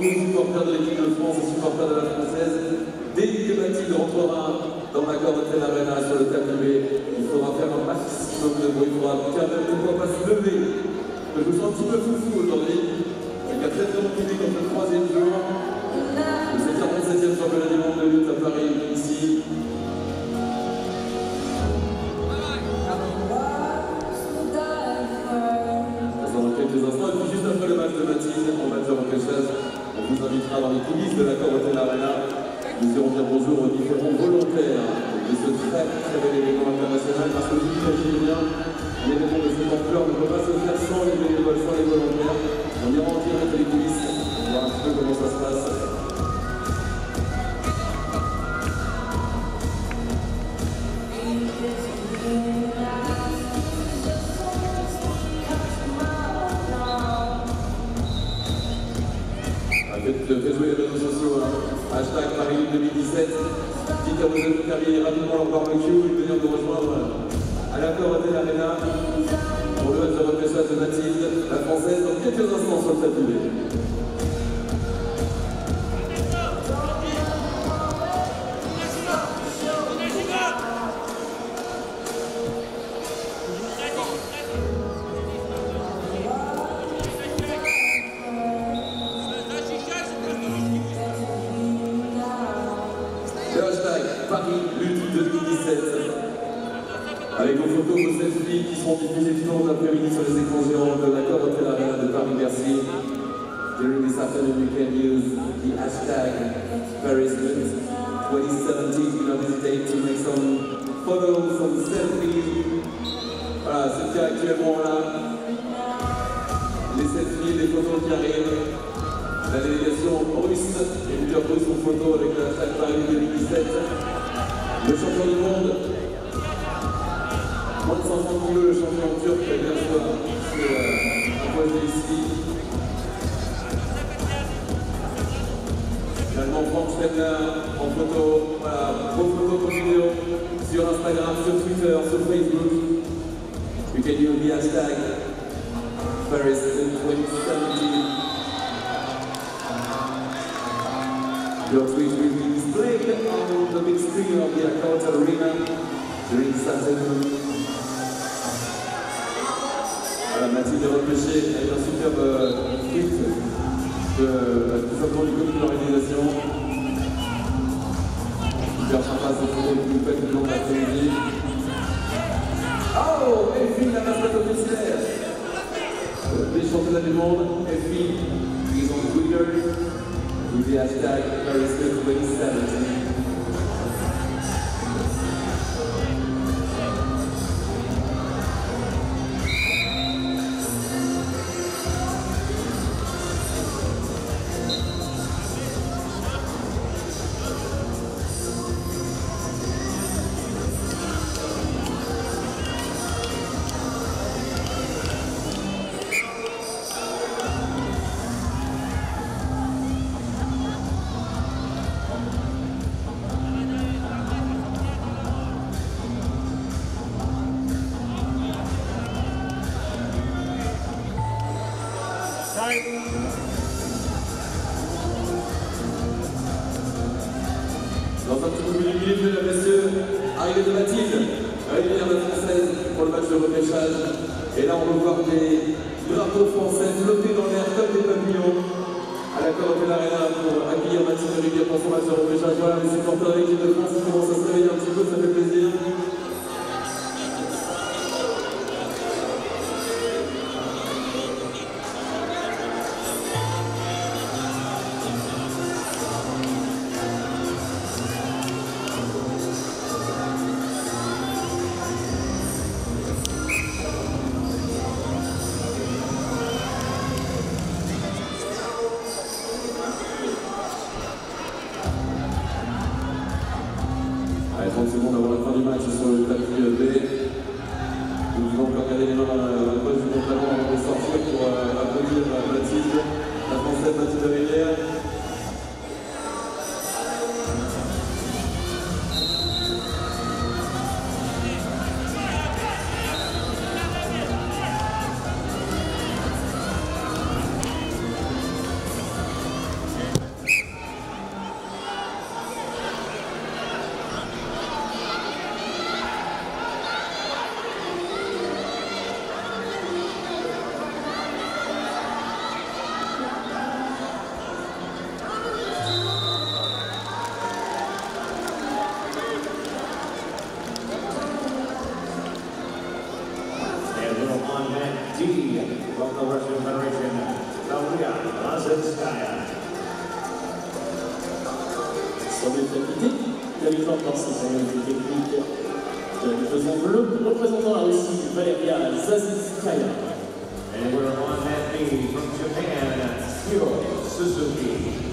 supporters de l'équipe de France et supporters de la française. Dès que Mathilde rentrera dans l'accord Hotel Arena sur le tapis il faudra faire un maximum de bruit. Il faudra quand même ne pas se lever. Je vous sens un petit peu foufou aujourd'hui. Il y a très très bon public comme le troisième jour. Le 747e championnat du monde de lutte à Paris, ici. Bonjour aux différents volontaires de ce très très bel événement international parce que vous imaginez bien, un événement de cette ampleur ne peut pas se faire sans les bénévoles, sans les volontaires. On 2017. Dites à vos amis carrières rapidement leur barbecue et venir nous rejoindre à l'accord Hotel Arena pour le match de repêchage de Mathilde, la française, dans quelques instants sur le tapis. Lutte 2017. Avec vos photos, vos selfies qui seront diffusées tout au long de l'après-midi sur les écrans géants de l'accord Hotel Arena de Paris-Bercy. During this afternoon, you can use the hashtag Paris Lutte 2017. Do not hesitate to make some photos, some selfies. Voilà, c'est cas actuellement là. Les selfies, les photos qui arrivent. La délégation russe et plusieurs russes en photo avec le hashtag Paris 2017. Le champion du monde, moins de 500 kg, le champion turc, bien sûr, c'est euh, imposé ici. Finalement, Franck Stemner en photo, voilà, vos photos, vos vidéos sur Instagram, sur Twitter, sur Facebook. You can use the hashtag Paris 2017. Your tweet will be displayed on the big screen of the Account Arena during afternoon. Voilà, Mathilde est repêchée avec un superbe euh, tweet de, bah, tout simplement du comité d'organisation. Super sympa cette photo que vous faites tout le long de l'après-midi. Oh, Elfie, la mascotte officielle des championnats du monde, Elfie, with the hashtag Paris 2017. Dans un petit peu plus d'une minute, mesdames et messieurs, arrivée de Mathilde, régulière de française pour le match de repêchage. Et là, on va voir des drapeaux français flottés dans l'air comme des papillons à la Corte Arena pour accueillir Mathilde Rivière pour son match de repêchage. Voilà, les supporters de l'équipe de France quelques secondes avant la fin du match sur le tapis euh, B. Nous devons regarder les mains à la du pantalon de sortir pour euh, applaudir la française Mathilde Rivière. National Wrestling Federation, Dalia Lazenskaya. Salut à Territoire dansé sur les techniques. Nous faisons le représentant à Russie, Valeria Zazinskaya. And we're on that team from Japan, Hiro Suzuki.